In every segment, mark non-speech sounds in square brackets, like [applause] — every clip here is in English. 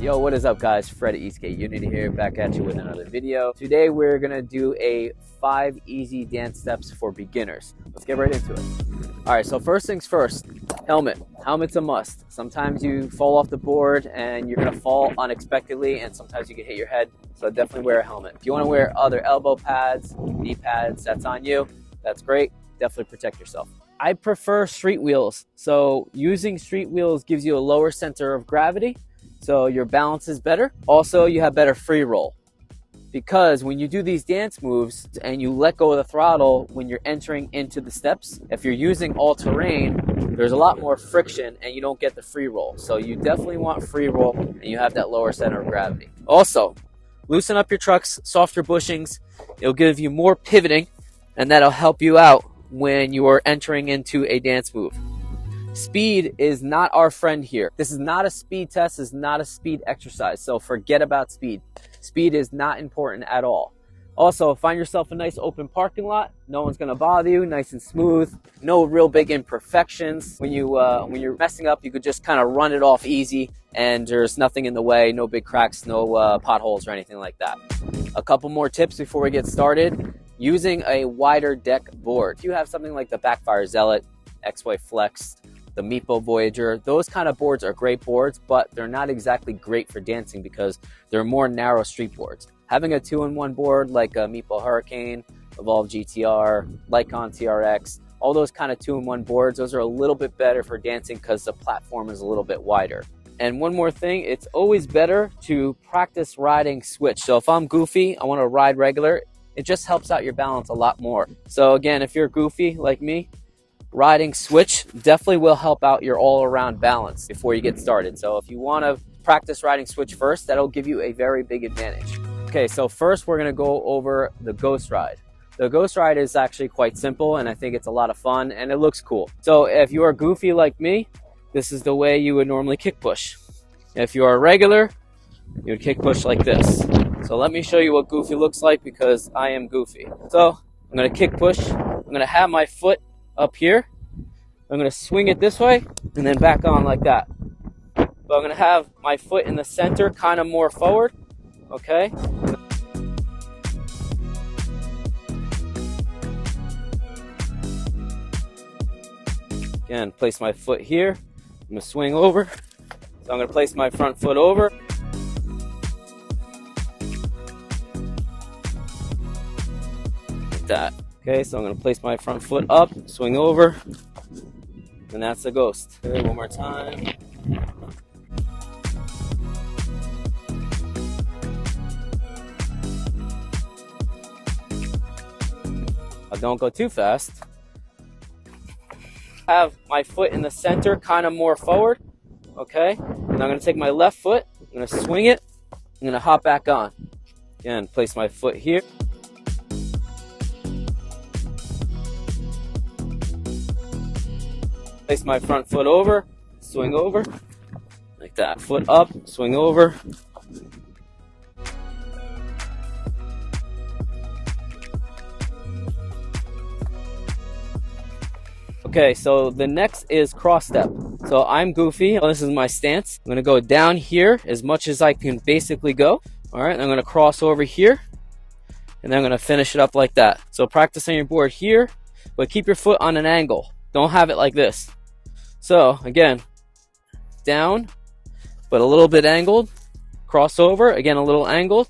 Yo, what is up guys? Fred at ESK8 Unity here, back at you with another video. Today we're gonna do a five easy dance steps for beginners. Let's get right into it. All right, so first things first, helmet. Helmet's a must. Sometimes you fall off the board and you're gonna fall unexpectedly and sometimes you can hit your head, so definitely wear a helmet. If you wanna wear other elbow pads, knee pads, that's on you. That's great, definitely protect yourself. I prefer street wheels. So using street wheels gives you a lower center of gravity so your balance is better. Also, you have better free roll because when you do these dance moves and you let go of the throttle when you're entering into the steps, if you're using all terrain, there's a lot more friction and you don't get the free roll. So you definitely want free roll and you have that lower center of gravity. Also, loosen up your trucks, softer bushings. It'll give you more pivoting and that'll help you out when you are entering into a dance move. Speed is not our friend here. This is not a speed test. This is not a speed exercise. So forget about speed. Speed is not important at all. Also, find yourself a nice open parking lot. No one's gonna bother you. Nice and smooth. No real big imperfections. When you uh, when you're messing up, you could just kind of run it off easy, and there's nothing in the way. No big cracks, no uh, potholes or anything like that. A couple more tips before we get started. Using a wider deck board. If you have something like the Backfire Zealot, Exway Flex, the Meepo Voyager. Those kind of boards are great boards, but they're not exactly great for dancing because they're more narrow street boards. Having a two-in-one board like a Meepo Hurricane, Evolve GTR, Lycon TRX, all those kind of two-in-one boards, those are a little bit better for dancing because the platform is a little bit wider. And one more thing, it's always better to practice riding switch. So if I'm goofy, I want to ride regular, it just helps out your balance a lot more. So again, if you're goofy like me, riding switch definitely will help out your all around balance before you get started. So if you want to practice riding switch first, that'll give you a very big advantage. Okay, so first we're going to go over the ghost ride. The ghost ride is actually quite simple and I think it's a lot of fun and it looks cool. So if you are goofy like me, this is the way you would normally kick push. If you are regular, you would kick push like this. So let me show you what goofy looks like because I am goofy. So I'm going to kick push. I'm going to have my foot up here. I'm to swing it this way and then back on like that. But I'm to have my foot in the center, kind of more forward. Okay. Again, place my foot here. I'm to swing over. So I'm to place my front foot over. Like that. Okay, so I'm gonna place my front foot up, swing over, and that's the ghost. Okay, one more time. I don't go too fast. Have my foot in the center, kind of more forward. Okay, and I'm gonna take my left foot, I'm gonna swing it, I'm gonna hop back on. Again, place my foot here. Place my front foot over, swing over, like that. Foot up, swing over. Okay, so the next is cross step. So I'm goofy. Oh, this is my stance. I'm gonna go down here as much as I can basically go. All right, I'm gonna cross over here, and then I'm gonna finish it up like that. So practice on your board here, but keep your foot on an angle. Don't have it like this. So again, down, but a little bit angled, crossover, again a little angled,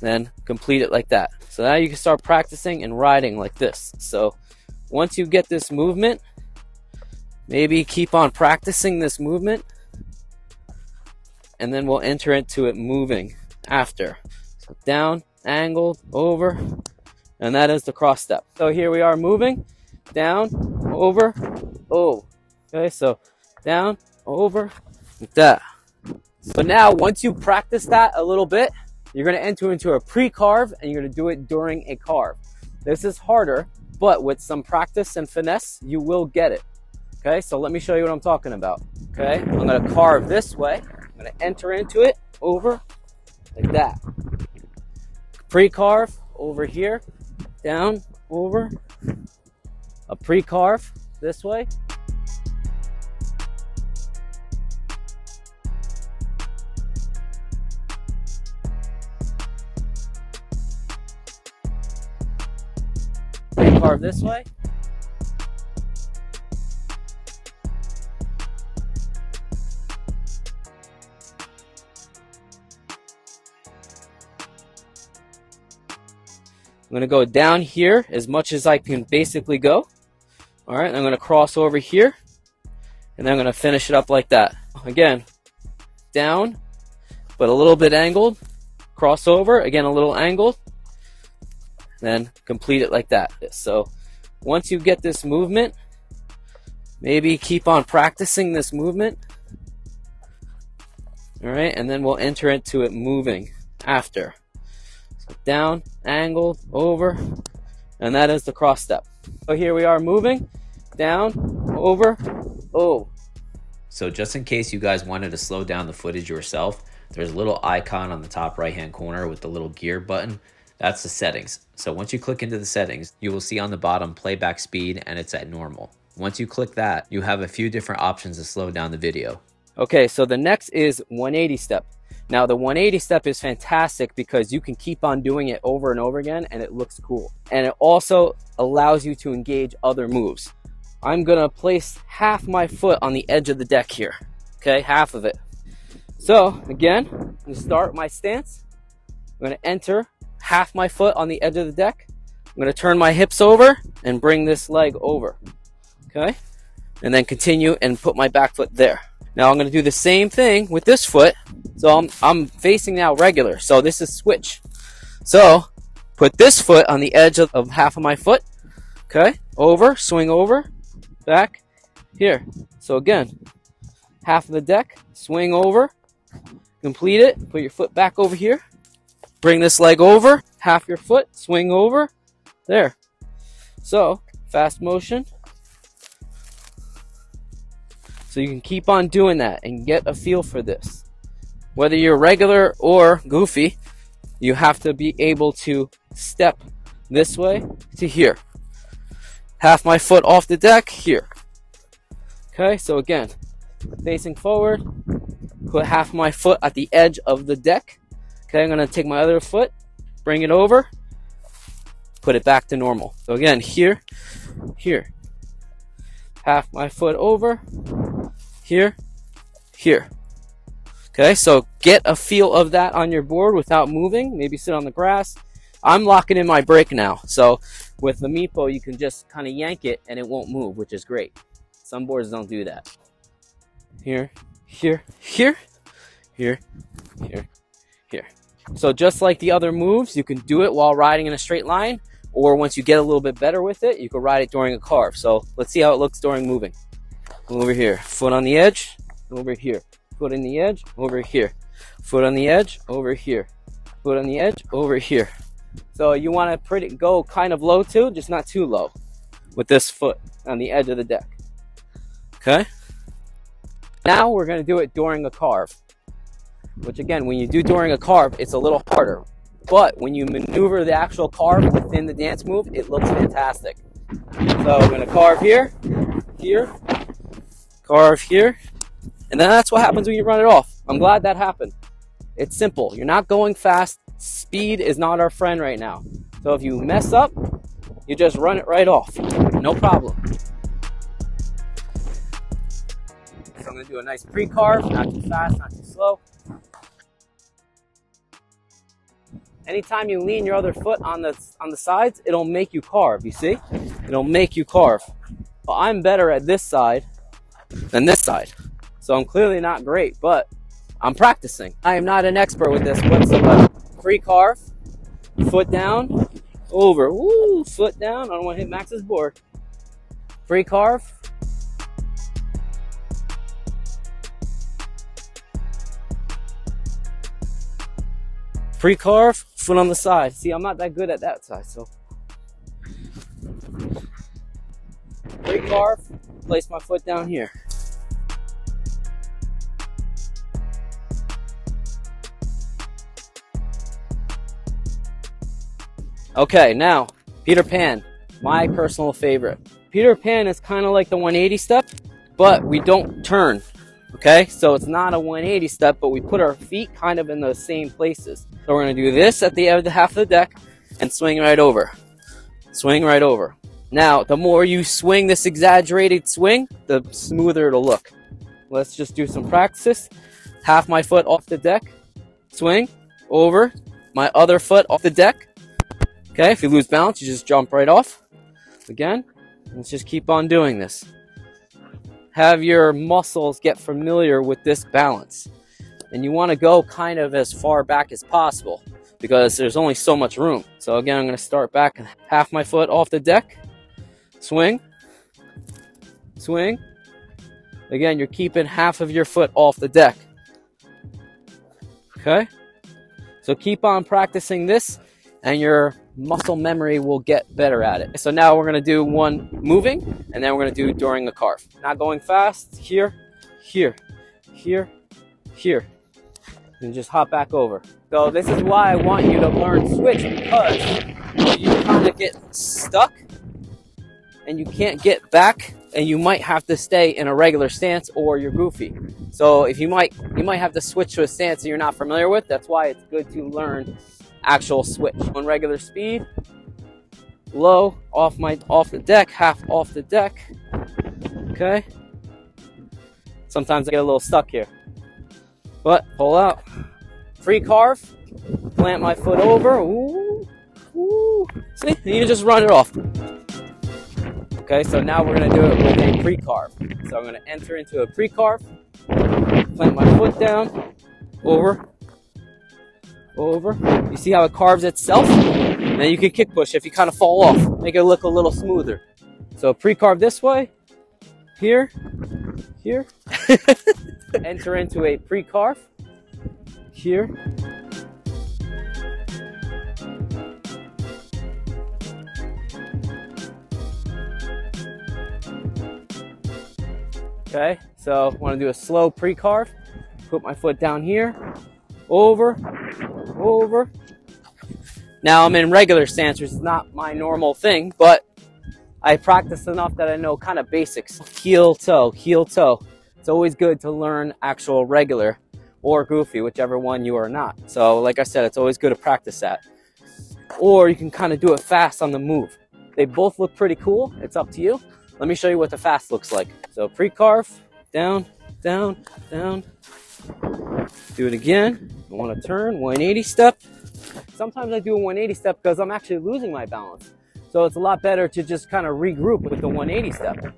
then complete it like that. So now you can start practicing and riding like this. So once you get this movement, maybe keep on practicing this movement, and then we'll enter into it moving after. So down, angled, over, and that is the cross step. So here we are moving, down, over, oh. Okay, so down, over, like that. So now, once you practice that a little bit, you're gonna enter into a pre-carve and you're gonna do it during a carve. This is harder, but with some practice and finesse, you will get it. Okay, so let me show you what I'm talking about. Okay, I'm gonna carve this way. I'm gonna enter into it over like that. Pre-carve over here, down, over, a pre-carve this way. Carve this way. I'm going to go down here as much as I can basically go. All right, I'm going to cross over here and then I'm going to finish it up like that. Again, down, but a little bit angled, cross over, again a little angled, then complete it like that. So once you get this movement, maybe keep on practicing this movement. All right, and then we'll enter into it moving after down, angled, over, and that is the cross step. So here we are moving, down, over, oh. So just in case you guys wanted to slow down the footage yourself, there's a little icon on the top right hand corner with the little gear button. That's the settings. So once you click into the settings, you will see on the bottom playback speed and it's at normal. Once you click that, you have a few different options to slow down the video. Okay, so the next is 180 step. Now the 180 step is fantastic because you can keep on doing it over and over again and it looks cool. And it also allows you to engage other moves. I'm gonna place half my foot on the edge of the deck here. Okay, half of it. So again, I'm gonna start my stance. I'm gonna enter half my foot on the edge of the deck. I'm gonna turn my hips over and bring this leg over. Okay, and then continue and put my back foot there. Now I'm gonna do the same thing with this foot so I'm, I'm facing now regular. So this is switch. So put this foot on the edge of, of half of my foot. Okay. Over, swing over, back, here. So again, half of the deck, swing over, complete it, put your foot back over here, bring this leg over, half your foot, swing over, there. So, fast motion. So you can keep on doing that and get a feel for this. Whether you're regular or goofy, you have to be able to step this way to here. Half my foot off the deck here. Okay, so again, facing forward, put half my foot at the edge of the deck. Okay, I'm gonna take my other foot, bring it over, put it back to normal. So again, here, here. Half my foot over, here, here. Okay, so get a feel of that on your board without moving. Maybe sit on the grass. I'm locking in my brake now. So with the Meepo, you can just kind of yank it and it won't move, which is great. Some boards don't do that. Here, here, here, here, here, here. So just like the other moves, you can do it while riding in a straight line, or once you get a little bit better with it, you can ride it during a carve. So let's see how it looks during moving. Over here, foot on the edge, over here foot on the edge, over here. Foot on the edge, over here. Foot on the edge, over here. So you want to pretty go kind of low too, just not too low with this foot on the edge of the deck. Okay? Now we're going to do it during a carve. Which again, when you do during a carve, it's a little harder. But when you maneuver the actual carve within the dance move, it looks fantastic. So I'm going to carve here, here, carve here, and then that's what happens when you run it off. I'm glad that happened. It's simple. You're not going fast. Speed is not our friend right now. So if you mess up, you just run it right off. No problem. So I'm to do a nice pre-carve, not too fast, not too slow. Anytime you lean your other foot on the on the sides, it'll make you carve, you see? It'll make you carve. But I'm better at this side than this side. So I'm clearly not great, but I'm practicing. I am not an expert with this whatsoever. Free carve, foot down, over. Woo, foot down. I don't want to hit Max's board. Free carve. Free carve, foot on the side. See, I'm not that good at that side, so. Free carve, place my foot down here. Okay, now, Peter Pan, my personal favorite. Peter Pan is kind of like the 180 step, but we don't turn. Okay, so it's not a 180 step, but we put our feet kind of in those same places. So we're gonna do this at the end of the half of the deck and swing right over. Swing right over. Now, the more you swing this exaggerated swing, the smoother it'll look. Let's just do some practice. Half my foot off the deck, swing, over, my other foot off the deck. Okay, if you lose balance, you just jump right off. Again, let's just keep on doing this. Have your muscles get familiar with this balance. And you want to go kind of as far back as possible because there's only so much room. So again, I'm going to start back half my foot off the deck, swing, swing. Again, you're keeping half of your foot off the deck. Okay? So keep on practicing this and your muscle memory will get better at it. So now we're gonna do one moving and then we're gonna do during the carve. Not going fast, here, here, here, here. And just hop back over. So this is why I want you to learn switch because you kind of get stuck and you can't get back and you might have to stay in a regular stance or you're goofy. So if you might you might have to switch to a stance that you're not familiar with, that's why it's good to learn actual switch. On regular speed, low, off my off the deck, half off the deck. Okay. Sometimes I get a little stuck here. But pull out. Free carve. Plant my foot over. Ooh. Ooh. See? You just run it off. Okay, so now we're gonna do it with a pre-carve. So I'm gonna enter into a pre-carve, plant my foot down, over, over. You see how it carves itself? Then you can kick push if you kind of fall off, make it look a little smoother. So pre-carve this way, here, here. [laughs] enter into a pre-carve, here. Okay, so I want to do a slow pre-carve. Put my foot down here, over, over. Now I'm in regular stance, which is not my normal thing, but I practice enough that I know kind of basics. Heel toe, heel toe. It's always good to learn actual regular or goofy, whichever one you are not. So like I said, it's always good to practice that. Or you can kind of do it fast on the move. They both look pretty cool. It's up to you. Let me show you what the fast looks like. So pre-carve, down, down, down. Do it again. I want to turn, 180 step. Sometimes I do a 180 step because I'm actually losing my balance. So it's a lot better to just kind of regroup with the 180 step.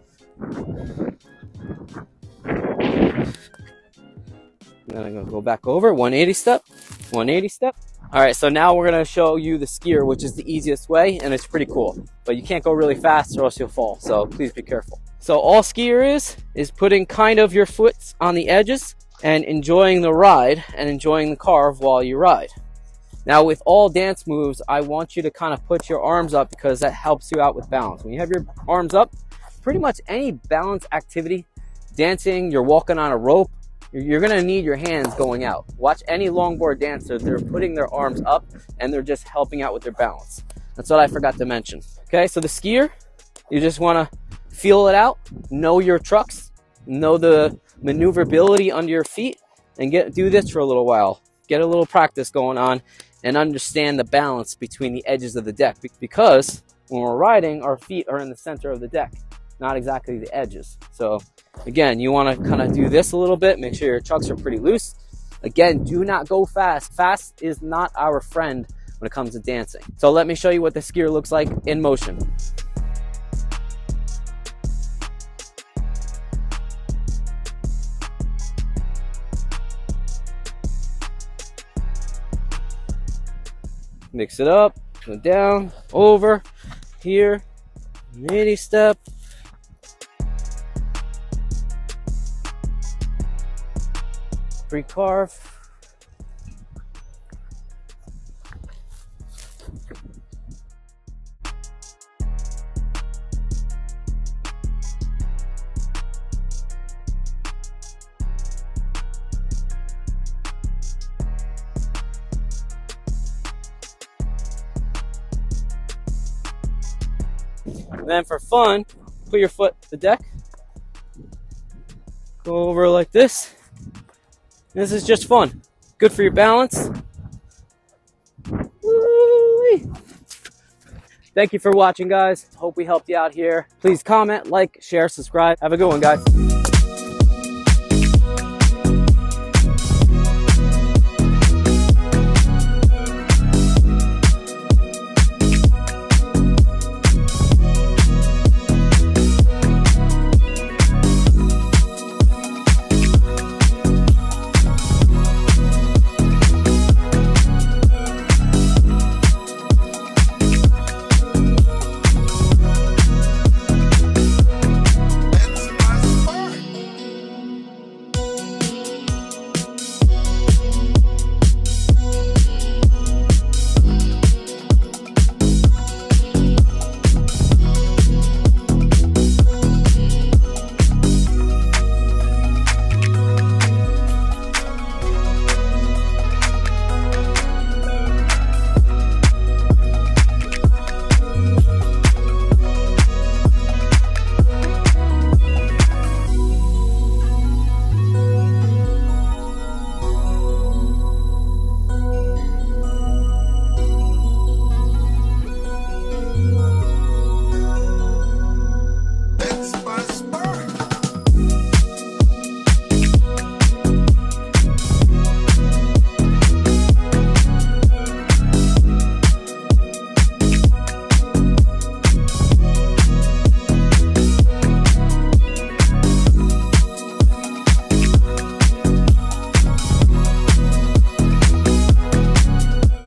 Then I'm gonna go back over, 180 step, 180 step. All right, so now we're gonna show you the skier, which is the easiest way, and it's pretty cool. But you can't go really fast or else you'll fall, so please be careful. So all skier is, is putting kind of your foot on the edges and enjoying the ride and enjoying the carve while you ride. Now with all dance moves, I want you to kind of put your arms up because that helps you out with balance. When you have your arms up, pretty much any balance activity, dancing, you're walking on a rope, you're gonna need your hands going out. Watch any longboard dancer, they're putting their arms up and they're just helping out with their balance. That's what I forgot to mention. Okay, so the skier, you just wanna feel it out, know your trucks, know the maneuverability under your feet, and get do this for a little while. Get a little practice going on and understand the balance between the edges of the deck because when we're riding, our feet are in the center of the deck, not exactly the edges. So Again, you want to kind of do this a little bit, make sure your trucks are pretty loose. Again, do not go fast. Fast is not our friend when it comes to dancing. So let me show you what the skier looks like in motion. Mix it up, go down, over, here, 80 step, pre-carve. And then for fun, put your foot to the deck, go over like this, this is just fun. Good for your balance. Thank you for watching, guys. Hope we helped you out here. Please comment, like, share, subscribe. Have a good one, guys.